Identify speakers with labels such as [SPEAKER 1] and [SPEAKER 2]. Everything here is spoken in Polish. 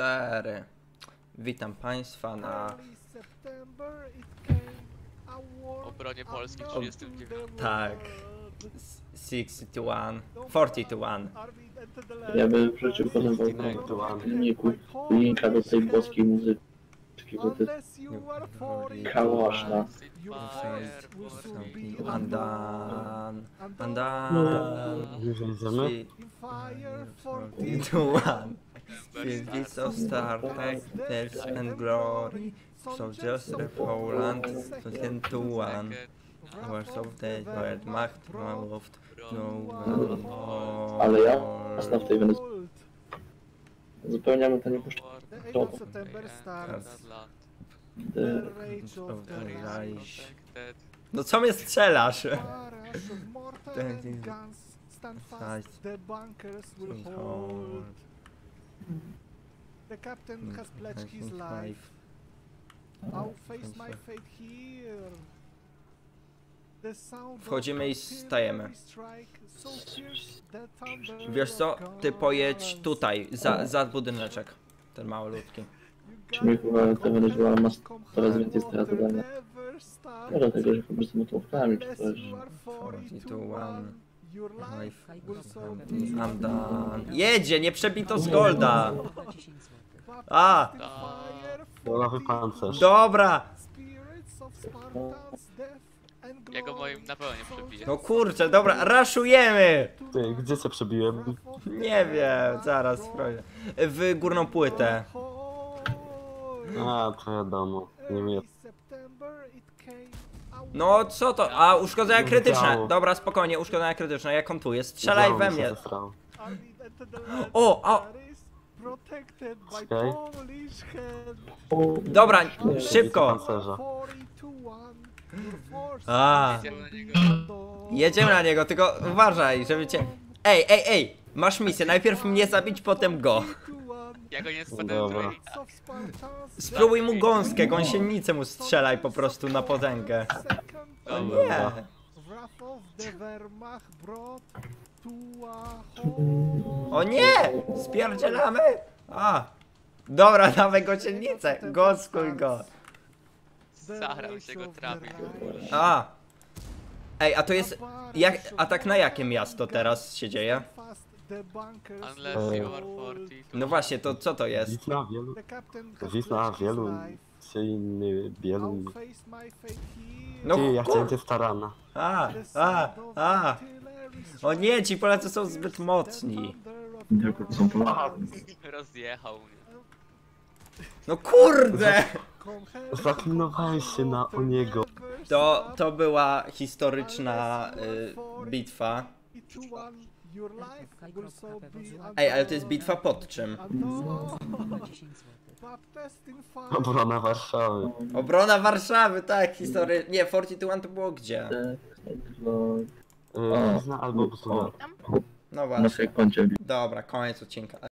[SPEAKER 1] Cztery. Witam Państwa na.
[SPEAKER 2] Obronie Polski w 39.
[SPEAKER 1] Tak. 61. 41.
[SPEAKER 3] Ja bym wrzucił potem filmiku linka do tej włoskiej muzyki, bo to jest Kałaszna.
[SPEAKER 1] Andan. Andan.
[SPEAKER 4] Już jedziemy?
[SPEAKER 1] 41. Fields of Star Tales and Glory. Soldiers of Poland. 21. Wars of the World Macht Luft. No.
[SPEAKER 3] Ale ja jasno w tej Wenezueli zupełnie to nie puszczę. The-
[SPEAKER 1] No co mnie strzelasz?
[SPEAKER 5] The bunkers will hold. The captain has pledged his life. I'll face my fate here. The sound of
[SPEAKER 1] Wchodzimy i stajemy. Wiesz co? Ty pojedź tutaj, za, za budyneczek. Ten
[SPEAKER 3] Czy mi chyba ta Wenezuela ma coraz więcej strat zadania. dlatego, że po prostu motłowkami czy
[SPEAKER 5] Unless
[SPEAKER 3] coś.
[SPEAKER 5] you are
[SPEAKER 1] 42,
[SPEAKER 5] 42, your life
[SPEAKER 1] Life
[SPEAKER 5] will so be
[SPEAKER 1] I'm done. Jedzie, nie przebito z golda! A!
[SPEAKER 4] Dolowy pancerz.
[SPEAKER 1] Dobra!
[SPEAKER 2] Ja go moim na pewno nie przebiję.
[SPEAKER 1] No kurczę, dobra, raszujemy!
[SPEAKER 4] Ty, gdzie cię przebiłem?
[SPEAKER 1] Nie wiem, zaraz sprawdzę. W górną płytę.
[SPEAKER 4] A, to wiadomo. Nie wiem.
[SPEAKER 1] No co to? A, uszkodzenia krytyczne. Dobra, spokojnie, uszkodzenia krytyczne. Jak on tu jest? Strzelaj we mnie. O, a-. Dobra, szybko.
[SPEAKER 4] Pancerza.
[SPEAKER 5] 42, your force
[SPEAKER 1] A,
[SPEAKER 2] Jedziemy na niego.
[SPEAKER 1] jedziemy na niego, tylko uważaj, żeby cię... Ej, ej, ej! Masz misję, najpierw mnie zabić, potem go.
[SPEAKER 5] 41,
[SPEAKER 2] Ja go nie
[SPEAKER 5] of Spartans,
[SPEAKER 1] Spróbuj mu gąskę, gąsienicę mu strzelaj po prostu na potęgę. O
[SPEAKER 2] Dobra.
[SPEAKER 1] nie!
[SPEAKER 5] Wrath of the Wehrmacht brought to a home.
[SPEAKER 1] O nie! Spierdzielamy! A! Dobra, dawaj gąsienicę, gąskuj go.
[SPEAKER 2] Staram się go trafić.
[SPEAKER 1] A! Ej, a to jest... Jak, a tak na jakie miasto teraz się dzieje?
[SPEAKER 2] Unless you are 42.
[SPEAKER 1] No właśnie, to co to jest?
[SPEAKER 4] Wisna, wielu. Wisna, wielu. Silny, bielu.
[SPEAKER 1] No
[SPEAKER 4] Ty, ja chciałem cię starana.
[SPEAKER 1] A, a, a! O nie, ci Polacy są zbyt mocni.
[SPEAKER 3] Tylko to są Polacy.
[SPEAKER 2] Rozjechał mnie.
[SPEAKER 1] No kurde!
[SPEAKER 4] Zaklinowałeś się na o niego.
[SPEAKER 1] To, to była historyczna y, bitwa. Ej, ale to jest bitwa pod czym?
[SPEAKER 4] Obrona Warszawy.
[SPEAKER 1] Obrona Warszawy, tak, history... Nie, 41 to było gdzie?
[SPEAKER 3] No,
[SPEAKER 4] Yy, Wisna albo Buzula.
[SPEAKER 1] No
[SPEAKER 3] na
[SPEAKER 1] właśnie.
[SPEAKER 3] swojej koncie
[SPEAKER 1] Dobra, koniec odcinka.